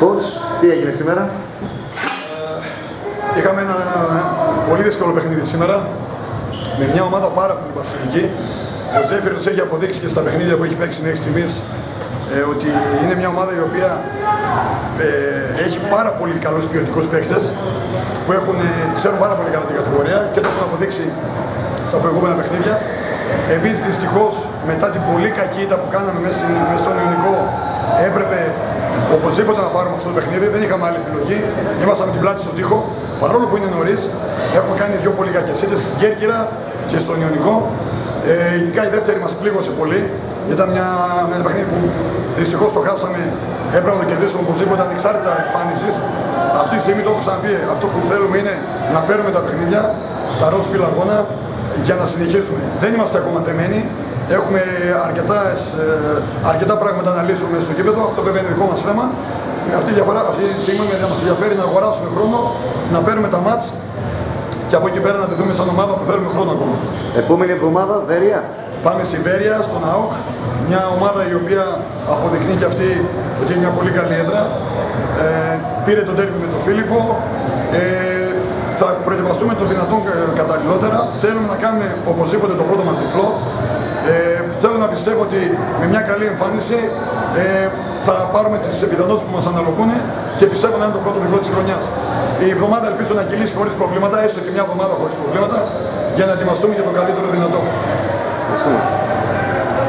Coach, τι έγινε σήμερα; Είχαμε ένα πολύ δύσκολο παιχνίδι σήμερα με μια ομάδα πάρα πολύ πασχετική. Ο Ζέφυρος έχει αποδείξει και στα παιχνίδια που έχει παίξει μέχρι στιγμής ε, ότι είναι μια ομάδα η οποία ε, έχει πάρα πολύ καλούς ποιοτικούς παίκτες που έχουν, ε, ξέρουν πάρα πολύ καλά την κατηγορία και το έχουν αποδείξει στα προηγούμενα παιχνίδια. Εμείς δυστυχώς μετά την πολύ κακή ήττα που κάναμε μέσα, μέσα στον Ιωνικό έπρεπε οπωσδήποτε να πάρουμε αυτό το παιχνίδι, δεν είχαμε άλλη επιλογή. Ήμασταν με την πλάτη στον τοίχο, παρόλο που είναι νωρίς. Έχουμε κάνει δύο πολύ κακές ήττε στην Κέρκυρα και στον Ιωνικό. Ε, ειδικά η δεύτερη μας πλήγωσε πολύ. Ήταν μια, ένα παιχνίδι που δυστυχώς το χάσαμε. Έπρεπε να το κερδίσουμε οπωσδήποτε ανεξάρτητα εμφάνισης. Αυτή τη στιγμή το έχω ξαναπεί. Αυτό που θέλουμε είναι να παίρνουμε τα παιχνίδια, τα ροζ φιλαγώνα για να συνεχίσουμε. Δεν είμαστε ακόμα θεμένοι. Έχουμε αρκετά, ε, αρκετά πράγματα να λύσουμε στο κήπεδο. Αυτό βέβαια είναι δικό μας θέμα. Αυτή, διαφορά, αυτή τη στιγμή μας ενδιαφέρει να αγοράσουμε χρόνο, να παίρνουμε τα μάτς και από εκεί πέρα να δεθούμε σαν ομάδα που θέλουμε χρόνο ακόμα. Επόμενη εβδομάδα, Βέρεια. Πάμε στη Βέρεια, στον ΑΟΚ, μια ομάδα η οποία αποδεικνύει και αυτή ότι είναι μια πολύ καλή έδρα. Ε, πήρε τον τέρμι με τον Φίλιππο. Ε, θα προετοιμαστούμε το δυνατόν ε, καταλληλότερα. Θέλουμε να κάνουμε οπωσδήποτε το πρώτο μας διπλό. Ε, θέλω να πιστεύω ότι με μια καλή εμφάνιση ε, θα πάρουμε τις επιδοτήσεις που μας αναλογούν και πιστεύω να είναι το πρώτο διπλό της χρονιάς. Η εβδομάδα ελπίζω να κυλήσει χωρίς προβλήματα, έστω και μια εβδομάδα χωρίς προβλήματα, για να ετοιμαστούμε για το καλύτερο δυνατό. Ευχαριστούμε.